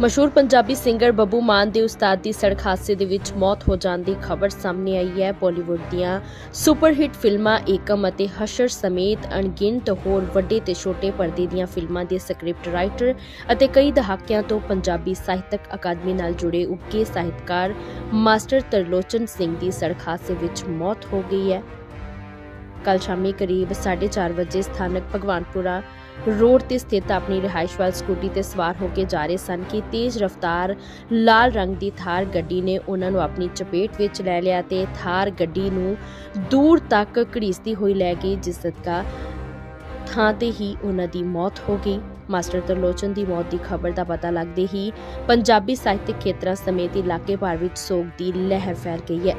ਮਸ਼ਹੂਰ ਪੰਜਾਬੀ ਸਿੰਗਰ ਬੱਬੂ ਮਾਨ ਦੇ ਉਸਤਾਦ ਦੀ ਸੜਕ ਹਾਦਸੇ ਦੇ ਵਿੱਚ ਮੌਤ ਹੋ ਜਾਣ ਦੀ ਖਬਰ ਸਾਹਮਣੇ ਆਈ ਹੈ। ਬਾਲੀਵੁੱਡ ਦੀਆਂ ਸੁਪਰ ਹਿੱਟ ਫਿਲਮਾਂ ਏਕਮ ਅਤੇ ਹਸ਼ਰ ਸਮੇਤ ਅਣਗਿਣਤ ਹੋਰ ਵੱਡੇ ਤੇ ਛੋਟੇ ਪਰਦੇ ਦੀਆਂ ਫਿਲਮਾਂ ਦੇ ਸਕ੍ਰਿਪਟ, ਰਾਈਟਰ ਅਤੇ ਕਈ ਦਹਾਕਿਆਂ ਤੋਂ ਪੰਜਾਬੀ ਸਾਹਿਤਕ ਅਕਾਦਮੀ ਨਾਲ ਜੁੜੇ ਉੱਘੇ ਸਾਹਿਤਕਾਰ ਮਾਸਟਰ ਤਰਲੋਚਨ ਸਿੰਘ ਦੀ ਸੜਕ ਹਾਦਸੇ ਵਿੱਚ ਮੌਤ ਹੋ ਗਈ ਹੈ। ਕੱਲ ਸ਼ਾਮੀ ਕਰੀਬ 4:30 ਵਜੇ ਸਥਾਨਕ ਭਗਵਾਨਪੁਰਾ ਰੋਡ ਤੇ ਸਥਿਤ ਆਪਣੀ ਰਿਹਾਇਸ਼ ਵਾਲ ਸਕੂਟੀ ਤੇ ਸਵਾਰ ਹੋ ਕੇ ਜਾ ਰਹੇ ਸਨ ਕਿ ਤੇਜ਼ ਰਫ਼ਤਾਰ ਲਾਲ ਰੰਗ ਦੀ ਥਾਰ ਗੱਡੀ ਨੇ ਉਹਨਾਂ ਨੂੰ ਆਪਣੀ ਚਪੇਟ ਵਿੱਚ ਲੈ ਲਿਆ ਤੇ ਥਾਰ ਗੱਡੀ ਨੂੰ ਦੂਰ ਤੱਕ ਘੜੀਸਦੀ ਹੋਈ ਲੈ ਗਈ, ਜਿਸ ਸਦਕਾ ਥਾਂ ਤੇ ਹੀ ਉਹਨਾਂ ਦੀ ਮੌਤ ਹੋ ਗਈ। ਮਾਸਟਰ ਤਰਲੋਚਨ ਦੀ ਮੌਤ ਦੀ ਖਬਰ ਦਾ ਪਤਾ ਲੱਗਦੇ ਹੀ ਪੰਜਾਬੀ ਸਾਹਿਤਕ ਖੇਤਰਾਂ ਸਮੇਤ ਇਲਾਕੇ ਭਰ ਵਿੱਚ ਸੋਗ ਦੀ ਲਹਿਰ ਫੈਲ ਗਈ ਹੈ।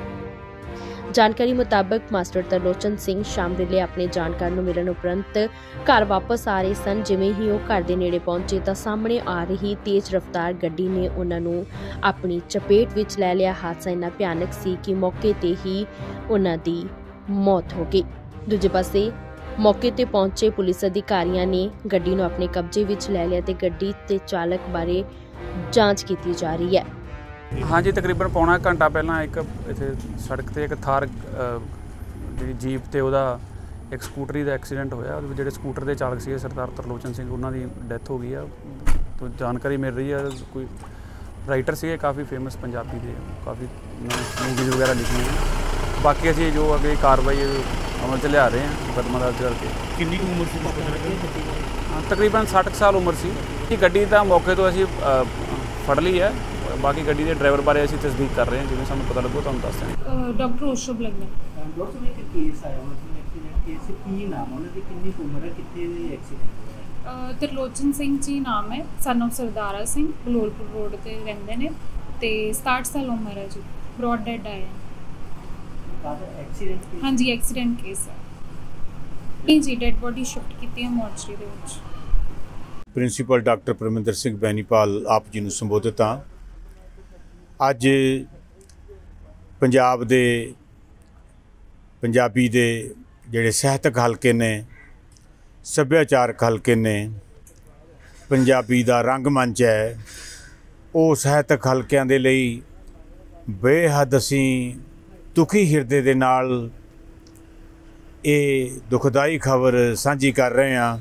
ਜਾਣਕਾਰੀ ਮੁਤਾਬਕ ਮਾਸਟਰ ਤਰਲੋਚਨ ਸਿੰਘ ਸ਼ਾਮ ਵੇਲੇ ਆਪਣੇ ਜਾਣਕਾਰ ਨੂੰ ਮਿਲਣ ਉਪਰੰਤ ਘਰ ਵਾਪਸ ਆ ਰਹੇ ਸਨ। ਜਿਵੇਂ ਹੀ ਉਹ ਘਰ ਦੇ ਨੇੜੇ ਪਹੁੰਚੇ ਤਾਂ ਸਾਹਮਣੇ ਆ ਰਹੀ ਤੇਜ਼ ਰਫ਼ਤਾਰ ਗੱਡੀ ਨੇ ਉਹਨਾਂ ਨੂੰ ਆਪਣੀ ਚਪੇਟ ਵਿੱਚ ਲੈ ਲਿਆ। ਹਾਦਸਾ ਇੰਨਾ ਭਿਆਨਕ ਸੀ ਕਿ ਮੌਕੇ ਤੇ ਹੀ ਉਹਨਾਂ ਦੀ ਮੌਤ ਹੋ ਗਈ। ਦੂਜੇ ਪਾਸੇ ਮੌਕੇ ਤੇ ਪਹੁੰਚੇ ਪੁਲਿਸ ਅਧਿਕਾਰੀਆਂ ਨੇ ਗੱਡੀ ਨੂੰ ਆਪਣੇ ਕਬਜ਼ੇ ਵਿੱਚ ਲੈ ਲਿਆ ਤੇ ਗੱਡੀ ਤੇ ਚਾਲਕ ਬਾਰੇ ਜਾਂਚ ਕੀਤੀ ਜਾ ਰਹੀ ਹੈ। ਹਾਂਜੀ ਤਕਰੀਬਨ ਪੌਣਾ ਘੰਟਾ ਪਹਿਲਾਂ ਇੱਕ ਇੱਥੇ ਸੜਕ ਤੇ ਇੱਕ ਥਾਰ ਜਿਹੜੀ ਜੀਪ ਤੇ ਉਹਦਾ ਇੱਕ ਸਕੂਟਰੀ ਦਾ ਐਕਸੀਡੈਂਟ ਹੋਇਆ। ਉਹਦੇ ਵਿੱਚ ਜਿਹੜੇ ਸਕੂਟਰ ਦੇ ਚਾਲਕ ਸੀਗੇ ਸਰਦਾਰ ਤਰਲੋਚਨ ਸਿੰਘ ਉਹਨਾਂ ਦੀ ਡੈਥ ਹੋ ਗਈ ਆ। ਤੋਂ ਜਾਣਕਾਰੀ ਮਿਲ ਰਹੀ ਆ ਕੋਈ ਰਾਈਟਰ ਸੀਗੇ ਕਾਫੀ ਫੇਮਸ ਪੰਜਾਬੀ ਦੇ ਕਾਫੀ ਮੂਵੀਜ਼ ਵਗੈਰਾ ਲਿਖੀਆਂ ਨੇ। ਬਾਕੀ ਅਸੀਂ ਜੋ ਅੱਗੇ ਕਾਰਵਾਈ ਅਮਲ ਚ ਲਿਆ ਰਹੇ ਹਾਂ ਮੁਕੱਦਮਾ ਦਰਜ ਕਰਕੇ। ਕਿੰਨੀ ਉਮਰ ਸੀ ਹਾਂ, ਤਕਰੀਬਨ 60 ਕੁ ਸਾਲ ਉਮਰ ਸੀ। ਇਹ ਗੱਡੀ ਤਾਂ ਮੌਕੇ ਤੋਂ ਅਸੀਂ ਫੜ ਲਈ ਹੈ ਬਾਕੀ ਗੱਡੀ ਦੇ ਡਰਾਈਵਰ ਬਾਰੇ ਅਸੀਂ ਤਸਦੀਕ ਕਰ ਰਹੇ ਹਾਂ ਜਿਵੇਂ ਸਾਨੂੰ ਪਤਾ ਲੱਗੋ ਤੁਹਾਨੂੰ ਦੱਸ ਦਿਆਂਗੇ। ਡਾਕਟਰ ਉਸ਼ਬ ਲੱਗਣਾ ਡਾਕਟਰ ਇੱਕ ਕੇਸ ਆਇਆ ਉਹਨਾਂ ਦਾ ਐਕਸੀਡੈਂਟ ਕੇਸ ਕੀ ਨਾਮ ਉਹਨਾਂ ਦੀ ਕਿੰਨੀ ਕੁ ਉਮਰ ਹੈ ਕਿੱਥੇ ਦੇ ਐਕਸੀਡੈਂਟ ਹੋਇਆ? ਤਰਲੋਚਨ ਸਿੰਘ ਜੀ ਨਾਮ ਹੈ। Son of Sardara Singh Balolpur road ਤੇ ਰਹਿੰਦੇ ਨੇ ਤੇ 67 ਸਾਲ ਉਮਰ ਹੈ ਜੀ। Brought dead. ਕਾਹਦਾ ਐਕਸੀਡੈਂਟ ਹਾਂਜੀ ਐਕਸੀਡੈਂਟ ਕੇਸ ਹੈ ਨਹੀਂ ਜੀ ਡੈਡ ਬੋਡੀ ਸ਼ਿਫਟ ਕੀਤੀ ਹੈ ਮੋਰਚਰੀ ਦੇ ਵਿੱਚ। ਪ੍ਰਿੰਸੀਪਲ ਡਾਕਟਰ ਪਰਮਿੰਦਰ ਸਿੰਘ ਬੈਨੀਪਾਲ ਆਪ ਜੀ ਨੂੰ ਸੰਬੋਧਿਤ ਹਾਂ। ਅੱਜ ਪੰਜਾਬ ਦੇ, ਪੰਜਾਬੀ ਦੇ ਜਿਹੜੇ ਸਾਹਿਤਕ ਹਲਕੇ ਨੇ, ਸੱਭਿਆਚਾਰਕ ਹਲਕੇ ਨੇ, ਪੰਜਾਬੀ ਦਾ ਰੰਗਮੰਚ ਹੈ, ਉਹ ਸਾਹਿਤਕ ਹਲਕਿਆਂ ਦੇ ਲਈ ਬੇਹੱਦ ਅਸੀਂ ਦੁਖੀ ਹਿਰਦੇ ਦੇ ਨਾਲ ਇਹ ਦੁਖਦਾਈ ਖਬਰ ਸਾਂਝੀ ਕਰ ਰਹੇ ਹਾਂ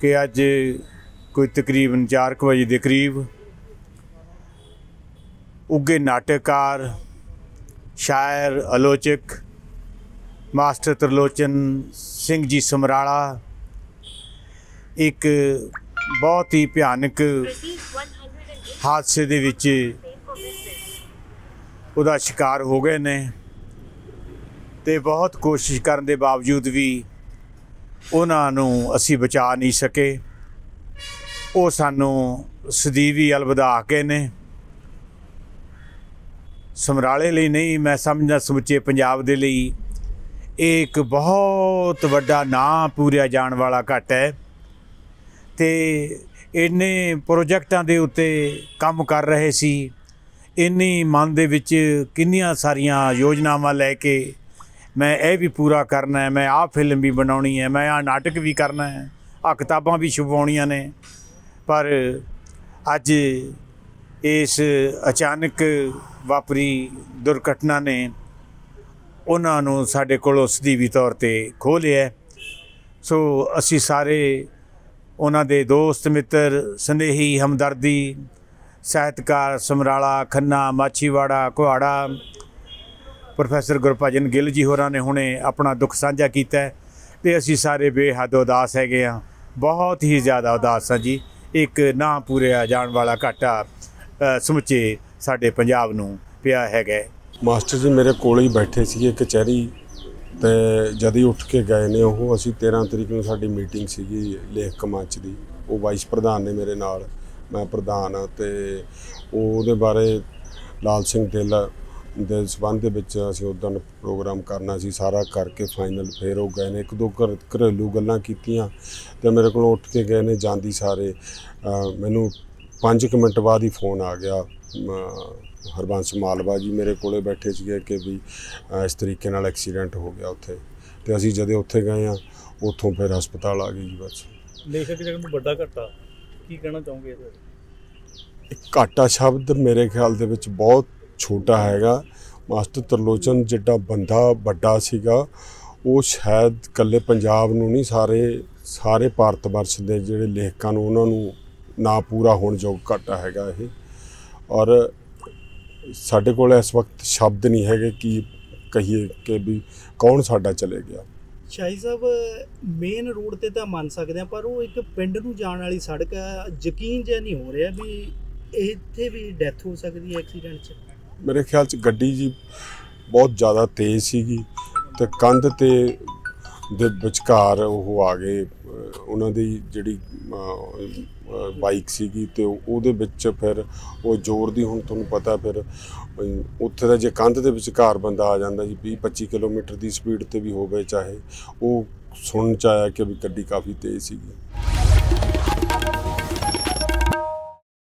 ਕਿ ਅੱਜ ਕੋਈ ਤਕਰੀਬਨ 4 ਕੁ ਵਜੇ ਦੇ ਕਰੀਬ ਉੱਗੇ ਨਾਟਕਕਾਰ, ਸ਼ਾਇਰ, ਆਲੋਚਕ, ਮਾਸਟਰ ਤਰਲੋਚਨ ਸਿੰਘ ਜੀ ਸਮਰਾਲਾ, ਇੱਕ ਬਹੁਤ ਹੀ ਭਿਆਨਕ ਹਾਦਸੇ ਦੇ ਵਿੱਚ ਉਹਦਾ ਸ਼ਿਕਾਰ ਹੋ ਗਏ ਨੇ ਤੇ ਬਹੁਤ ਕੋਸ਼ਿਸ਼ ਕਰਨ ਦੇ ਬਾਵਜੂਦ ਵੀ ਉਹਨਾਂ ਨੂੰ ਅਸੀਂ ਬਚਾ ਨਹੀਂ ਸਕੇ। ਉਹ ਸਾਨੂੰ ਸਦੀਵੀ ਅਲਵਿਦਾ ਕੇ ਨੇ। ਸਮਰਾਲੇ ਲਈ ਨਹੀਂ, ਮੈਂ ਸਮਝਦਾ ਸਮੁੱਚੇ ਪੰਜਾਬ ਦੇ ਲਈ। ਇਹ ਇੱਕ ਬਹੁਤ ਵੱਡਾ ਨਾਂ ਪੂਰਿਆ ਜਾਣ ਵਾਲਾ ਘਟ ਹੈ ਤੇ ਇੰਨੇ ਪ੍ਰੋਜੈਕਟਾਂ ਦੇ ਉੱਤੇ ਕੰਮ ਕਰ ਰਹੇ ਸੀ। ਇੰਨੀ ਮਨ ਦੇ ਵਿੱਚ ਕਿੰਨੀਆਂ ਸਾਰੀਆਂ ਯੋਜਨਾਵਾਂ ਲੈ ਕੇ ਮੈਂ ਇਹ ਵੀ ਪੂਰਾ ਕਰਨਾ ਹੈ, ਮੈਂ ਆਹ ਫਿਲਮ ਵੀ ਬਣਾਉਣੀ ਹੈ, ਮੈਂ ਆਹ ਨਾਟਕ ਵੀ ਕਰਨਾ ਹੈ, ਆਹ ਕਿਤਾਬਾਂ ਵੀ ਛਪਵਾਉਣੀਆਂ ਨੇ। ਪਰ ਅੱਜ ਇਸ ਅਚਾਨਕ ਵਾਪਰੀ ਦੁਰਘਟਨਾ ਨੇ ਉਹਨਾਂ ਨੂੰ ਸਾਡੇ ਕੋਲੋਂ ਸਦੀਵੀ ਤੌਰ ਤੇ ਖੋਹ ਲਿਆ ਸੋ ਅਸੀਂ ਸਾਰੇ ਉਹਨਾਂ ਦੇ ਦੋਸਤ, ਮਿੱਤਰ ਸੰਦੇਹੀ ਹਮਦਰਦੀ, ਸਾਹਿਤਕਾਰ, ਸਮਰਾਲਾ, ਖੰਨਾ, ਮਾਛੀਵਾੜਾ ਕੁਹਾੜਾ ਪ੍ਰੋਫੈਸਰ ਗੁਰਭਜਨ ਗਿੱਲ ਜੀ ਹੋਰਾਂ ਨੇ ਹੁਣੇ ਆਪਣਾ ਦੁੱਖ ਸਾਂਝਾ ਕੀਤਾ ਹੈ ਤੇ ਅਸੀਂ ਸਾਰੇ ਬੇਹੱਦ ਉਦਾਸ ਹੈਗੇ ਆ ਬਹੁਤ ਹੀ ਜ਼ਿਆਦਾ ਉਦਾਸ ਹਾਂ ਜੀ। ਇੱਕ ਨਾ ਪੂਰਿਆ ਜਾਣ ਵਾਲਾ ਘਾਟਾ ਸਮੁੱਚੇ ਸਾਡੇ ਪੰਜਾਬ ਨੂੰ ਪਿਆ ਹੈਗਾ ਮਾਸਟਰ ਜੀ, ਮੇਰੇ ਕੋਲ ਹੀ ਬੈਠੇ ਸੀਗੇ ਕਚਹਿਰੀ ਤੇ ਜਦ ਹੀ ਉੱਠ ਕੇ ਗਏ ਨੇ, ਉਹ ਅਸੀਂ 13 ਤਰੀਕ ਨੂੰ ਸਾਡੀ ਮੀਟਿੰਗ ਸੀਗੀ ਲੇਖ ਮੰਚ ਦੀ। ਉਹ ਵਾਈਸ ਪ੍ਰਧਾਨ ਨੇ ਮੇਰੇ ਨਾਲ, ਮੈਂ ਪ੍ਰਧਾਨ ਹਾਂ ਤੇ ਉਹ ਉਹਦੇ ਬਾਰੇ ਲਾਲ ਸਿੰਘ ਦਿਲ ਦੇ ਸਬੰਧ ਦੇ ਵਿੱਚ ਅਸੀਂ ਉਦੋਂ ਪ੍ਰੋਗਰਾਮ ਕਰਨਾ ਸੀ, ਸਾਰਾ ਕਰਕੇ ਫਾਈਨਲ ਫੇਰ ਉਹ ਗਏ ਨੇ। ਇੱਕ ਦੋ ਘਰ ਘਰੇਲੂ ਗੱਲਾਂ ਕੀਤੀਆਂ ਤੇ ਮੇਰੇ ਕੋਲ ਉੱਠ ਕੇ ਗਏ ਨੇ ਜਾਂਦੀ ਸਾਰੇ। ਮੈਨੂੰ 5 ਮਿੰਟ ਬਾਅਦ ਹੀ ਫੋਨ ਆ ਗਿਆ ਹਰਬੰਸ ਮਾਲਵਾ ਜੀ ਮੇਰੇ ਕੋਲੇ ਬੈਠੇ ਸੀਗੇ ਕਿ ਵੀ ਇਸ ਤਰੀਕੇ ਨਾਲ ਐਕਸੀਡੈਂਟ ਹੋ ਗਿਆ ਉੱਥੇ। ਤੇ ਅਸੀਂ ਜਦੋਂ ਉੱਥੇ ਗਏ ਆ ਉੱਥੋਂ ਫਿਰ ਹਸਪਤਾਲ ਆ ਗਏ ਜੀ ਬਸ। ਲੇਖਕ ਜਗਤ ਨੂੰ ਵੱਡਾ ਘਟਾ ਕੀ ਕਹਿਣਾ ਚਾਹੋਗੇ ਇਹਦੇ ਬਾਰੇ? ਘਾਟਾ ਸ਼ਬਦ ਮੇਰੇ ਖਿਆਲ ਦੇ ਵਿੱਚ ਬਹੁਤ ਛੋਟਾ ਹੈਗਾ। ਮਾਸਟਰ ਤਰਲੋਚਨ ਜਿੱਡਾ ਬੰਦਾ ਵੱਡਾ ਸੀਗਾ ਉਹ ਸ਼ਾਇਦ ਕੱਲੇ ਪੰਜਾਬ ਨੂੰ ਨਹੀਂ ਸਾਰੇ ਸਾਰੇ ਭਾਰਤ ਵਰਸ਼ ਦੇ ਜਿਹੜੇ ਲੇਖਕਾਂ ਨੂੰ ਉਹਨਾਂ ਨੂੰ ਨਾ ਪੂਰਾ ਹੋਣ ਯੋਗ ਘਾਟਾ ਹੈਗਾ ਇਹ। ਔਰ ਸਾਡੇ ਕੋਲ ਇਸ ਵਕਤ ਸ਼ਬਦ ਨਹੀਂ ਹੈਗੇ ਕਿ ਕਹੀਏ ਕਿ ਵੀ ਕੌਣ ਸਾਡਾ ਚਲੇ ਗਿਆ। ਸ਼ਾਹੀ ਸਾਹਿਬ ਮੇਨ ਰੋਡ ਤੇ ਤਾਂ ਮੰਨ ਸਕਦੇ ਆ ਪਰ ਉਹ ਇੱਕ ਪਿੰਡ ਨੂੰ ਜਾਣ ਵਾਲੀ ਸੜਕ ਹੈ ਯਕੀਨ ਜਿਹਾ ਨਹੀਂ ਹੋ ਰਿਹਾ ਵੀ ਇੱਥੇ ਵੀ ਡੈਥ ਹੋ ਸਕਦੀ ਹੈ ਐਕਸੀਡੈਂਟ 'ਚ। ਮੇਰੇ ਖਿਆਲ ਚ ਗੱਡੀ ਜੀ ਬਹੁਤ ਜ਼ਿਆਦਾ ਤੇਜ਼ ਸੀਗੀ ਤੇ ਕੰਧ ਤੇ ਦੇ ਵਿਚਕਾਰ ਉਹ ਆ ਗਏ ਉਹਨਾਂ ਦੀ ਜਿਹੜੀ ਬਾਈਕ ਸੀਗੀ ਤੇ ਉਹਦੇ ਵਿੱਚ ਫਿਰ ਉਹ ਜ਼ੋਰ ਦੀ ਹੁਣ ਤੁਹਾਨੂੰ ਪਤਾ ਫਿਰ ਉੱਥੇ ਦਾ ਜੇ ਕੰਧ ਦੇ ਵਿਚਕਾਰ ਬੰਦਾ ਆ ਜਾਂਦਾ ਜੀ 20 25 ਕਿਲੋਮੀਟਰ ਦੀ ਸਪੀਡ ਤੇ ਵੀ ਹੋਵੇ ਚਾਹੇ, ਉਹ ਸੁਣਨ ਚ ਆਇਆ ਕਿ ਵੀ ਗੱਡੀ ਕਾਫੀ ਤੇਜ਼ ਸੀਗੀ।